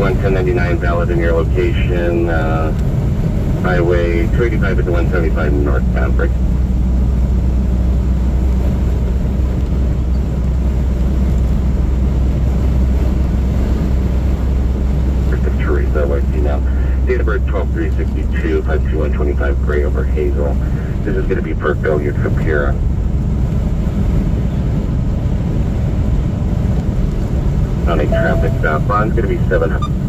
51 1099 valid in your location. Uh, highway 285 to 175 northbound. Break. Teresa, where now? Date of birth 12 362 52125 Gray over Hazel. This is going to be for failure trip here. On a traffic stop, bond's going to be 700.